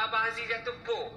Abang Aziz yang tempur.